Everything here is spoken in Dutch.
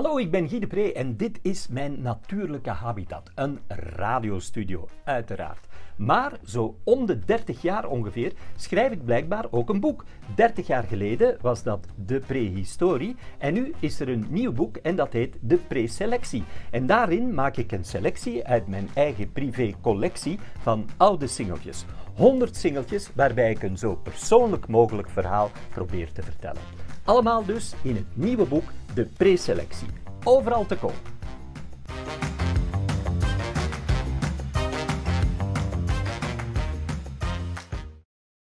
Hallo, ik ben Guy de Pre en dit is mijn natuurlijke habitat, een radiostudio, uiteraard. Maar zo om de 30 jaar ongeveer schrijf ik blijkbaar ook een boek. 30 jaar geleden was dat De Prehistorie en nu is er een nieuw boek en dat heet De Preselectie. En daarin maak ik een selectie uit mijn eigen privé-collectie van oude singeltjes. 100 singeltjes waarbij ik een zo persoonlijk mogelijk verhaal probeer te vertellen. Allemaal dus in het nieuwe boek De Preselectie. Overal te koop.